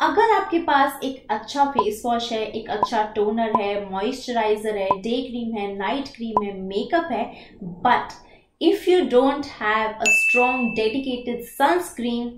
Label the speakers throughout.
Speaker 1: अगर आपके पास एक अच्छा फेस वॉश है, एक अच्छा टोनर है मॉइस्चराइजर है डे क्रीम है नाइट क्रीम है मेकअप है but if you don't have a strong dedicated sunscreen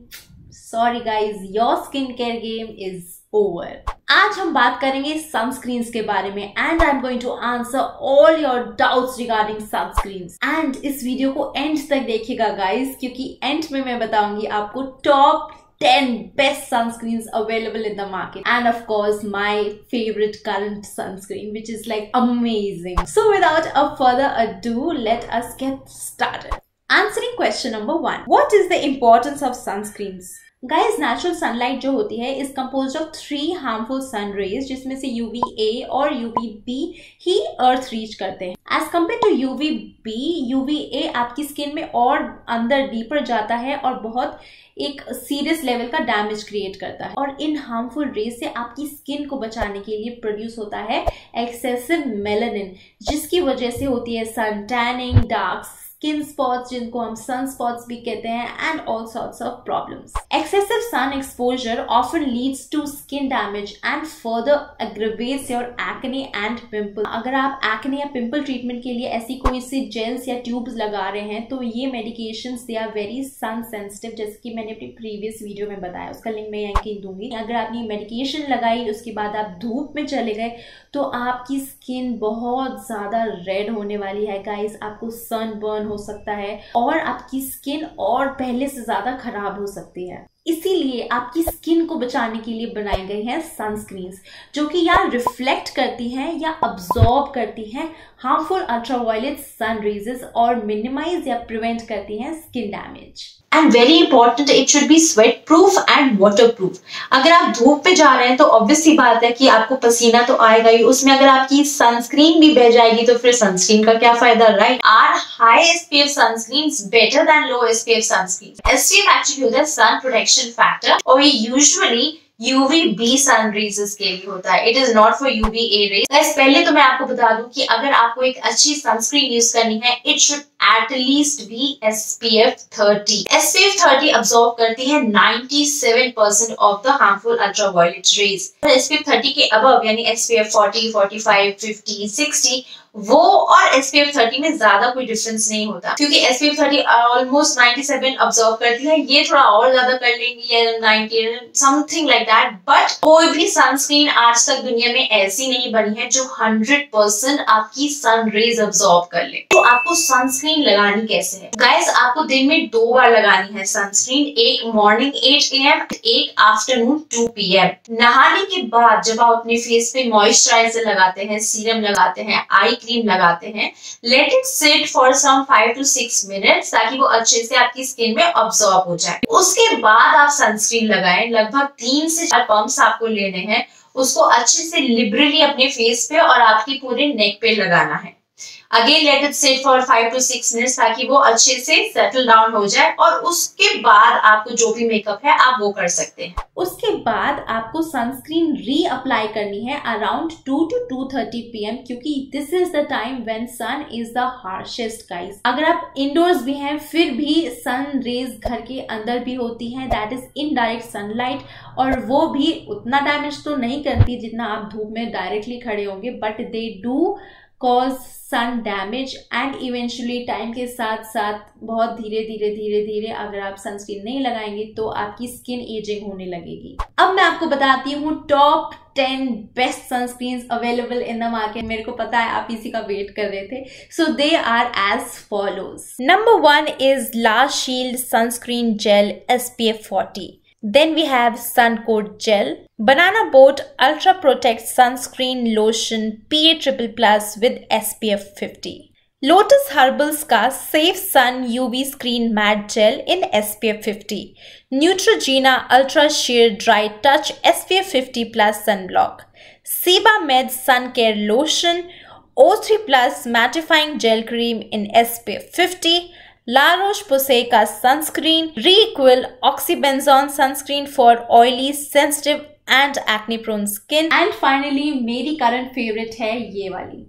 Speaker 1: sorry guys your skin care game is over आज हम बात करेंगे सनस्क्रीन के बारे में and I am going to answer all your doubts regarding sunscreen and इस video को end तक देखिएगा गाइज़ क्योंकि एंड में मैं बताऊँगी आपको top 10 best sunscreens available in the market and of course my favorite current sunscreen which is like amazing so without a further ado let us get started answering question number one what is the importance of sunscreens guys natural sunlight जो होती है is compose of three harmful sun rays जिसमें से UV A और UV B ही अर्थ reach करते हैं As compared to U V B U V A आपकी skin में और अंदर डीपर जाता है और बहुत एक सीरियस लेवल का डैमेज क्रिएट करता है। और इन हार्मफुल रेस से आपकी स्किन को बचाने के लिए प्रोड्यूस होता है एक्सेसिव मेलानिन जिसकी वजह से होती है sun tanning dark skin spots जिनको हम सन स्पॉट्स भी कहते हैं and all sorts of problems excessive sun exposure often leads to skin damage and further aggravates your acne and pimple अगर आप एक्ने या पिंपल ट्रीटमेंट के लिए ऐसी कोई सी जेल्स या ट्यूब्स लगा रहे हैं तो ये medication they are very sun sensitive जैसे कि मैंने अपनी प्रीवियस वीडियो में बताया, उसका लिंक मैं यहाँ दूँगी। अगर आपने मेडिकेशन लगाई, उसके बाद आप धूप में चले गए तो आपकी स्किन बहुत ज़्यादा रेड होने वाली है गाइस आपको सन बर्न हो सकता है और आपकी स्किन और पहले से ज़्यादा खराब हो सकती है। इसीलिए आपकी स्किन को बचाने के लिए बनाई गई हैं सनस्क्रीन जो कि या रिफ्लेक्ट करती हैं या अब्जॉर्ब करती हैं हार्मफुल अल्ट्रावायलेट सन रेजेस और मिनिमाइज या प्रिवेंट करती हैं skin damage
Speaker 2: and very important it should be sweat proof and water proof अगर आप धूप पे जा रहे हैं तो ऑब्वियसली बात है कि आपको पसीना तो आएगा ही। उसमें अगर आपकी सनस्क्रीन भी बह जाएगी तो फिर सनस्क्रीन का क्या फ़ायदा right are high SPF sunscreen better than low SPF sunscreen SPF actually होता है सन प्रोटेक्शन फैक्टर और ये यूजुअली यूवी सन रेजेस के लिए होता है. It is not for a rays पहले तो मैं आपको बता दूँ कि अगर आपको एक अच्छी सनस्क्रीन यूज़ करनी है it should at least be S P F thirty S P F thirty absorb करती है ninety seven percent of the harmful ultraviolet rays S P F thirty के अब यानी S P F forty forty five fifty sixty वो और SPF 30 में ज़्यादा कोई डिफरेंस नहीं होता। क्योंकि एसपीएफ 30 ऑलमोस्ट 97 ऑब्ज़र्व करती है। ये थोड़ा और ज़्यादा कर लेंगी, या 90 समथिंग लाइक दैट बट कोई भी सनस्क्रीन आज तक दुनिया में ऐसी नहीं बनी है जो 100% आपकी सन रेज ऑब्जॉर्व कर ले। तो आपको सनस्क्रीन लगानी कैसे है? गाइस आपको दिन में दो बार लगानी है सनस्क्रीन एक मॉर्निंग एट ए एक आफ्टरनून टू पी नहाने के बाद जब आप अपने फेस पे मॉइस्चराइजर लगाते हैं सीरम लगाते हैं आई क्रीम लगाते हैं। Let it set for some five to six minutes ताकि वो अच्छे से आपकी स्किन में ऑब्जॉर्ब हो जाए। उसके बाद आप सनस्क्रीन लगाएँ। लगभग तीन से चार पंप्स आपको लेने हैं। उसको अच्छे से लिबरली अपने फेस पे और आपकी पूरे नेक पे लगाना है। Again let it set for five to six minutes ताकि वो अच्छे से सेटल डाउन हो जाए और उसके बाद आपको जो भी मेकअप है, आप वो कर सकते हैं।
Speaker 1: उसके बाद आपको सनस्क्रीन री अप्लाई करनी है around two two two thirty P M क्योंकि this is the time when sun is the harshest guys अगर आप इंडोर्स भी हैं, फिर भी सन रेज घर के अंदर भी होती है दैट इज़ इनडायरेक्ट सनलाइट और वो भी उतना डैमेज तो नहीं करती जितना आप धूप में डायरेक्टली खड़े होंगे but they do cause sun damage and eventually time के साथ साथ बहुत धीरे धीरे धीरे धीरे अगर आप सनस्क्रीन नहीं लगाएँगे तो आपकी स्किन एजिंग होने लगेगी। अब मैं आपको बताती हूँ top ten best sunscreen available in the market मेरे को पता है आप इसी का वेट कर रहे थे। So they are as follows number one is last shield sunscreen gel S P F forty Then we have Suncoat Gel, Banana Boat Ultra Protect Sunscreen Lotion PA Triple Plus with SPF 50. Lotus Herbals का Safe Sun UV Screen Matte Gel in SPF 50. Neutrogena Ultra Sheer Dry Touch SPF 50 Plus Sunblock. Seba Med Sun Care Lotion O3 Plus Mattifying Gel Cream in SPF 50. La Roche Posay का sunscreen Re'equil oxybenzone sunscreen for oily sensitive and acne prone skin
Speaker 2: and finally मेरी current favourite है ये वाली.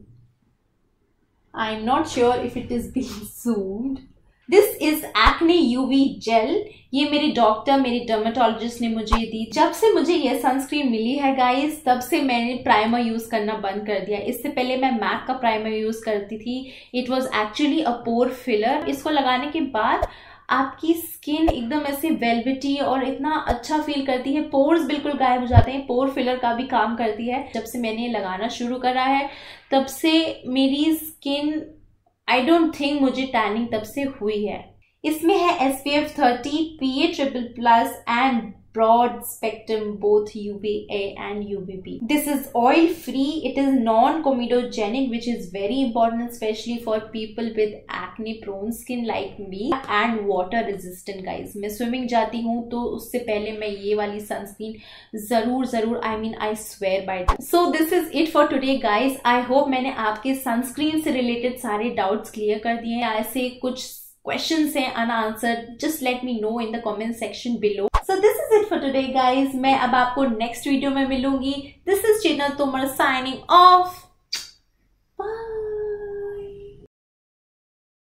Speaker 1: I am not sure if it is be sued this is acne UV gel ये मेरी doctor मेरी dermatologist ने मुझे दी। जब से मुझे ये सनस्क्रीन मिली है गाइस तब से मैंने प्राइमर यूज़ करना बंद कर दिया। इससे पहले मैं मैक का प्राइमर यूज़ करती थी। It was actually a pore filler इसको लगाने के बाद आपकी स्किन एकदम ऐसे वेलवेटी और इतना अच्छा फील करती है। पोर्स बिल्कुल गायब हो जाते हैं। पोर फिलर का भी काम करती है। जब से मैंने लगाना शुरू करा है, तब से मेरी स्किन आई डोंट थिंक मुझे टैनिंग तब से हुई है। इसमें है S P F thirty P A triple plus and broad spectrum both UVA and UVB. This is oil free. It is non-comedogenic which is very important especially for people with acne prone skin like me and water resistant guys. मैं swimming जाती हूँ तो उससे पहले मैं ये वाली sunscreen ज़रूर ज़रूर I mean I swear by it. So this is it for today guys. I hope मैंने आपके sunscreen से related सारे doubts clear कर दिए हैं ऐसे कुछ questions हैं unanswered just let me know in the comment section below so this is it for today guys मैं अब आपको नेक्स्ट वीडियो में मिलूँगी. This is Chetan Tomar signing off